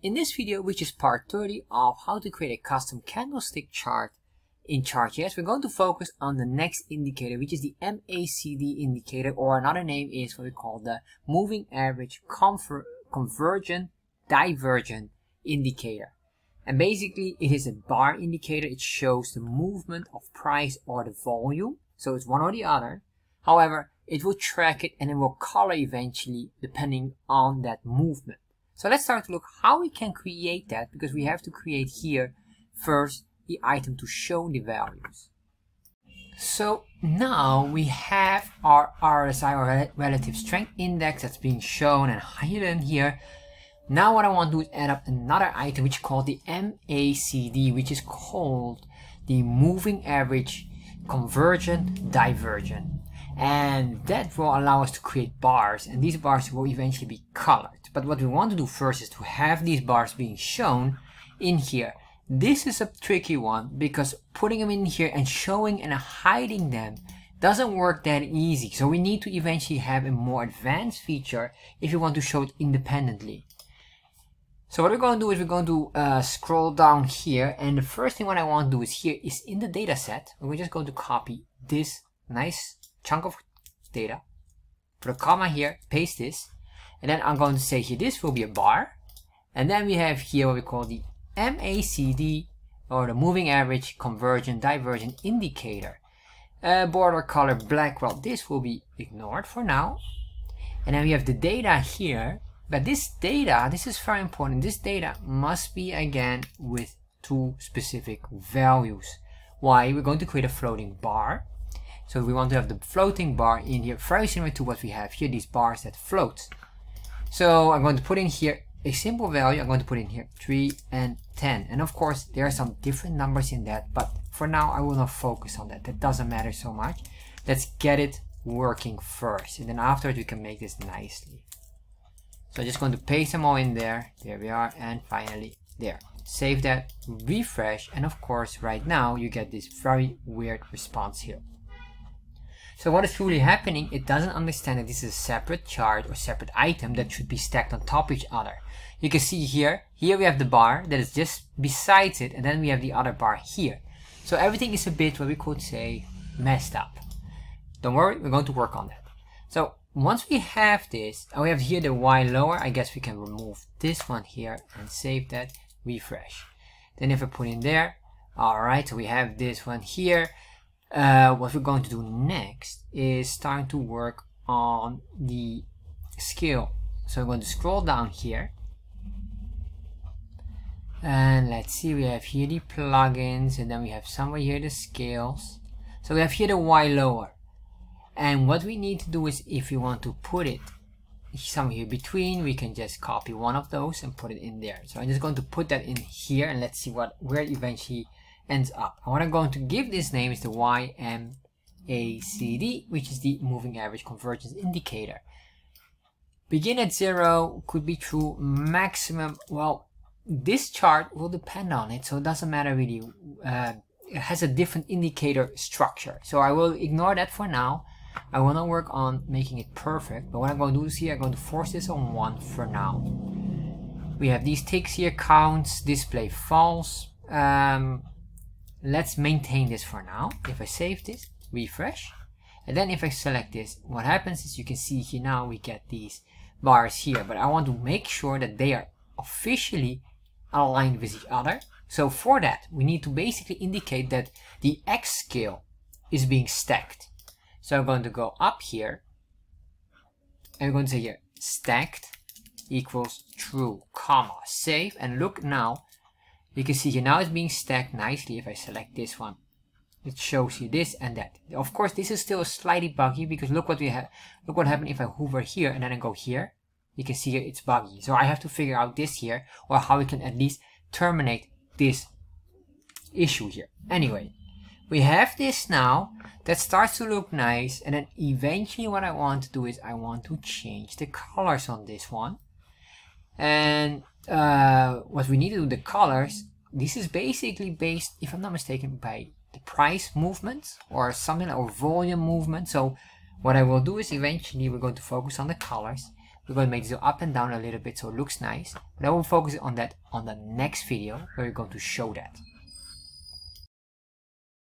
In this video, which is part 30 of how to create a custom candlestick chart in Chart.js, we're going to focus on the next indicator, which is the MACD indicator, or another name is what we call the Moving Average Conver Convergent Divergent Indicator. And basically, it is a bar indicator. It shows the movement of price or the volume. So it's one or the other. However, it will track it and it will color eventually depending on that movement. So let's start to look how we can create that because we have to create here first the item to show the values. So now we have our RSI or relative strength index that's being shown and hidden here. Now what I want to do is add up another item which is called the MACD which is called the moving average convergent divergent and that will allow us to create bars and these bars will eventually be colored but what we want to do first is to have these bars being shown in here. This is a tricky one because putting them in here and showing and hiding them doesn't work that easy. So we need to eventually have a more advanced feature if you want to show it independently. So what we're going to do is we're going to uh, scroll down here and the first thing what I want to do is here is in the data set, we're just going to copy this nice chunk of data, put a comma here, paste this, and then I'm going to say here, this will be a bar. And then we have here what we call the MACD or the moving average convergent divergent indicator. Uh, border color black, well this will be ignored for now. And then we have the data here, but this data, this is very important, this data must be again with two specific values. Why? We're going to create a floating bar. So we want to have the floating bar in here, very similar to what we have here, these bars that float. So I'm going to put in here a simple value. I'm going to put in here 3 and 10. And of course, there are some different numbers in that. But for now, I will not focus on that. That doesn't matter so much. Let's get it working first. And then afterwards, we can make this nicely. So I'm just going to paste them all in there. There we are. And finally, there. Save that, refresh. And of course, right now, you get this very weird response here. So what is truly happening, it doesn't understand that this is a separate chart or separate item that should be stacked on top of each other. You can see here, here we have the bar that is just besides it and then we have the other bar here. So everything is a bit what we could say messed up. Don't worry, we're going to work on that. So once we have this, and we have here the Y lower, I guess we can remove this one here and save that, refresh. Then if I put in there, alright, so we have this one here, uh, what we're going to do next is start to work on the scale. So I'm going to scroll down here. And let's see, we have here the plugins and then we have somewhere here the scales. So we have here the Y lower. And what we need to do is if we want to put it somewhere between, we can just copy one of those and put it in there. So I'm just going to put that in here and let's see what where eventually ends up. And what I'm going to give this name is the YMACD, which is the moving average convergence indicator. Begin at zero could be true, maximum, well, this chart will depend on it, so it doesn't matter really. Uh, it has a different indicator structure. So I will ignore that for now. I will not work on making it perfect, but what I'm going to do is here, I'm going to force this on one for now. We have these ticks here, counts, display false. Um, let's maintain this for now. If I save this, refresh, and then if I select this, what happens is you can see here now we get these bars here, but I want to make sure that they are officially aligned with each other. So for that, we need to basically indicate that the X scale is being stacked. So I'm going to go up here, and I'm going to say here, stacked equals true, comma, save, and look now, you can see here now it's being stacked nicely if I select this one. It shows you this and that. Of course, this is still slightly buggy because look what we have. Look what happened if I hover here and then I go here. You can see it's buggy. So I have to figure out this here or how we can at least terminate this issue here. Anyway, we have this now that starts to look nice and then eventually what I want to do is I want to change the colors on this one and uh, what we need to do the colors this is basically based if I'm not mistaken by the price movement or something or volume movement so what I will do is eventually we're going to focus on the colors We're going to make this up and down a little bit so it looks nice. But I will focus on that on the next video where we're going to show that.